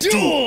Duel!